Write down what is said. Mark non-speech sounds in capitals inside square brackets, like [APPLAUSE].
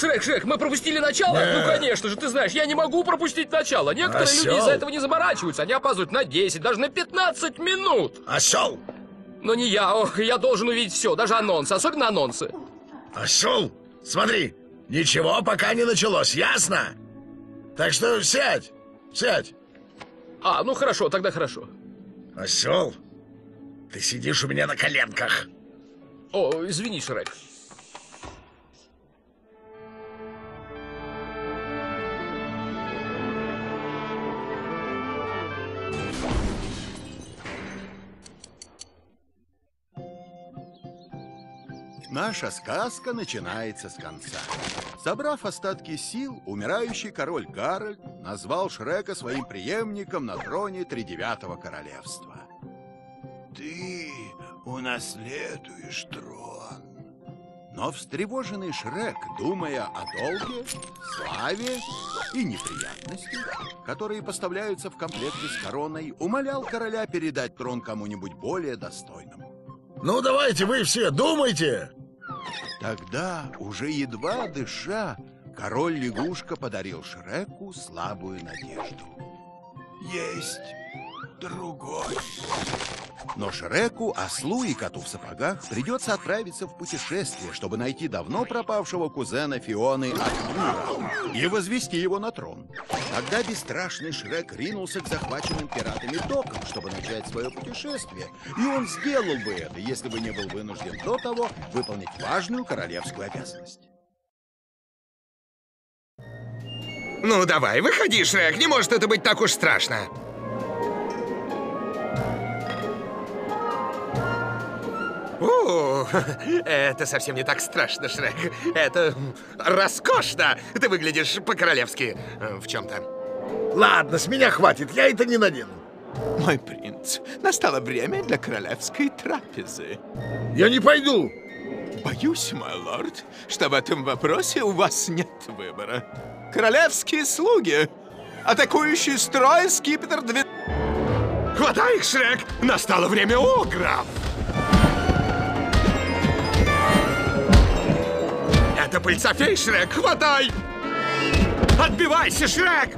Шрек, Шрек, мы пропустили начало? Нет. Ну, конечно же, ты знаешь, я не могу пропустить начало. Некоторые Осёл. люди из-за этого не заморачиваются. Они опаздывают на 10, даже на 15 минут. Осел! Но не я, ох, я должен увидеть все, даже анонсы, особенно анонсы. Осел! Смотри, ничего пока не началось, ясно? Так что сядь, сядь. А, ну хорошо, тогда хорошо. Осел, ты сидишь у меня на коленках. О, извини, Шрек. Наша сказка начинается с конца. Собрав остатки сил, умирающий король Гарольд назвал Шрека своим преемником на троне Тридевятого королевства. Ты унаследуешь трон. Но встревоженный Шрек, думая о долге, славе и неприятностях, которые поставляются в комплекте с короной, умолял короля передать трон кому-нибудь более достойному. Ну, давайте вы все думайте. Тогда, уже едва дыша, король-лягушка подарил Шреку слабую надежду. Есть другой. Но Шреку, ослу и коту в сапогах придется отправиться в путешествие, чтобы найти давно пропавшего кузена Фионы Артура и возвести его на трон. Тогда бесстрашный Шрек ринулся к захваченным пиратами докам, чтобы начать свое путешествие. И он сделал бы это, если бы не был вынужден до того выполнить важную королевскую обязанность. Ну давай, выходи, Шрек, не может это быть так уж страшно. О, [LAUGHS] это совсем не так страшно, Шрек. Это роскошно. Ты выглядишь по-королевски э, в чем-то. Ладно, с меня хватит, я это не надену. Мой принц, настало время для королевской трапезы. Я не пойду. Боюсь, мой лорд, что в этом вопросе у вас нет выбора. Королевские слуги, атакующий строй скипетр две... Хватай их, Шрек! Настало время огров! Пыльца фей, Шрек! Хватай! Отбивайся, Шрек!